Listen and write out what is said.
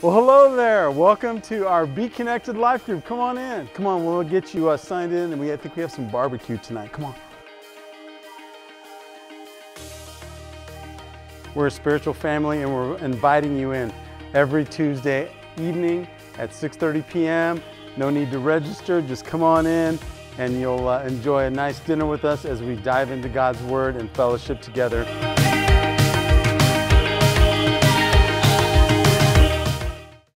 Well, hello there. Welcome to our bConnected Life Group. Come on in. Come on, we'll get you uh, signed in, and we I think we have some barbecue tonight. Come on. We're a spiritual family, and we're inviting you in every Tuesday evening at 6:30 p.m. No need to register. Just come on in, and you'll uh, enjoy a nice dinner with us as we dive into God's Word and fellowship together.